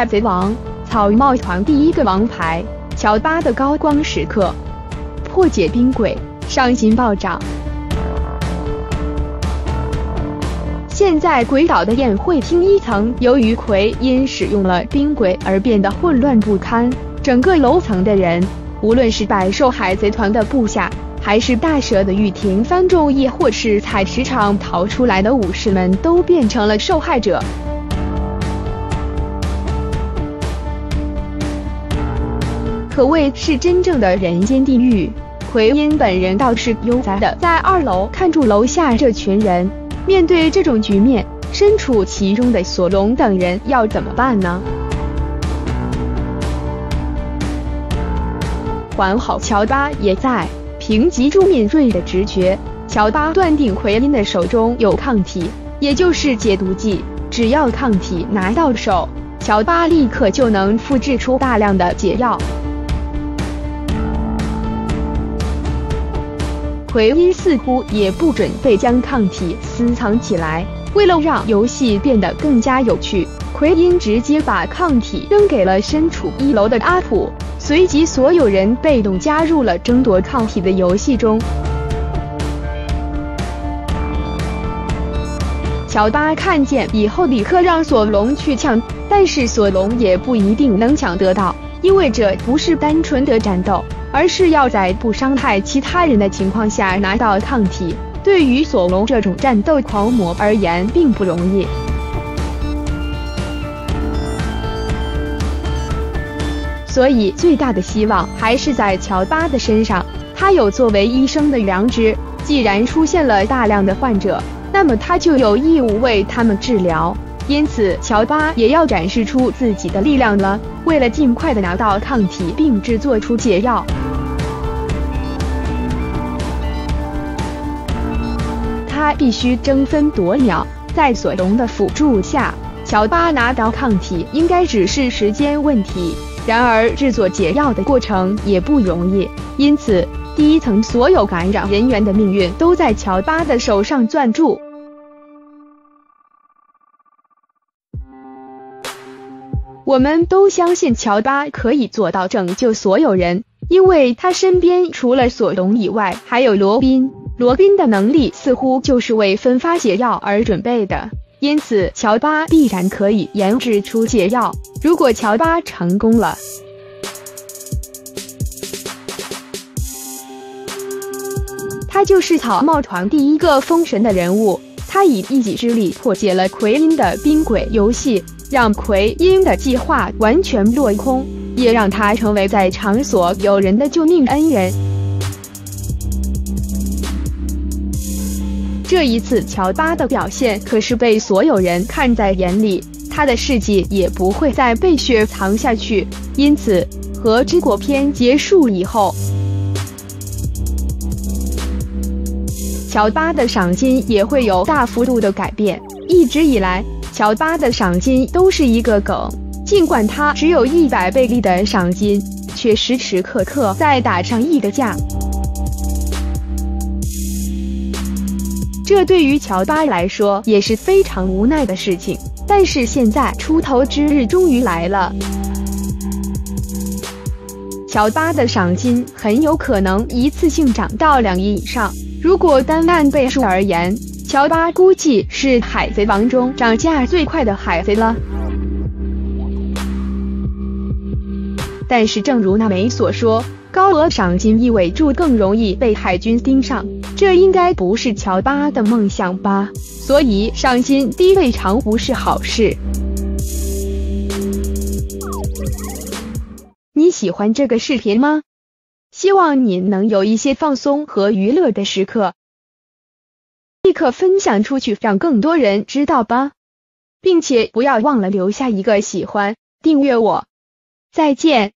海贼王草帽团第一个王牌乔巴的高光时刻，破解冰轨，伤心暴涨。现在鬼岛的宴会厅一层，由于奎因使用了冰轨而变得混乱不堪，整个楼层的人，无论是百兽海贼团的部下，还是大蛇的御庭番众，亦或是采石场逃出来的武士们，都变成了受害者。可谓是真正的人间地狱。奎因本人倒是悠哉的在二楼看住楼下这群人。面对这种局面，身处其中的索隆等人要怎么办呢？还好乔巴也在，凭借住敏锐的直觉，乔巴断定奎因的手中有抗体，也就是解毒剂。只要抗体拿到手，乔巴立刻就能复制出大量的解药。奎因似乎也不准备将抗体私藏起来。为了让游戏变得更加有趣，奎因直接把抗体扔给了身处一楼的阿普，随即所有人被动加入了争夺抗体的游戏中。乔巴看见以后，立刻让索隆去抢，但是索隆也不一定能抢得到，因为这不是单纯的战斗。而是要在不伤害其他人的情况下拿到抗体，对于索隆这种战斗狂魔而言并不容易。所以最大的希望还是在乔巴的身上，他有作为医生的良知。既然出现了大量的患者，那么他就有义务为他们治疗。因此，乔巴也要展示出自己的力量了。为了尽快的拿到抗体并制作出解药。他必须争分夺秒，在索隆的辅助下，乔巴拿到抗体应该只是时间问题。然而，制作解药的过程也不容易，因此第一层所有感染人员的命运都在乔巴的手上攥住。我们都相信乔巴可以做到拯救所有人，因为他身边除了索隆以外，还有罗宾。罗宾的能力似乎就是为分发解药而准备的，因此乔巴必然可以研制出解药。如果乔巴成功了，他就是草帽团第一个封神的人物。他以一己之力破解了奎因的冰鬼游戏，让奎因的计划完全落空，也让他成为在场所有人的救命恩人。这一次，乔巴的表现可是被所有人看在眼里，他的事迹也不会再被雪藏下去。因此，和之国篇结束以后，乔巴的赏金也会有大幅度的改变。一直以来，乔巴的赏金都是一个梗，尽管他只有一百倍利的赏金，却时时刻刻在打上亿的价。这对于乔巴来说也是非常无奈的事情，但是现在出头之日终于来了。乔巴的赏金很有可能一次性涨到两亿以上。如果单按倍数而言，乔巴估计是海贼王中涨价最快的海贼了。但是，正如那美所说。高额赏金意味着更容易被海军盯上，这应该不是乔巴的梦想吧？所以赏金低未尝不是好事。你喜欢这个视频吗？希望你能有一些放松和娱乐的时刻，立刻分享出去，让更多人知道吧，并且不要忘了留下一个喜欢，订阅我。再见。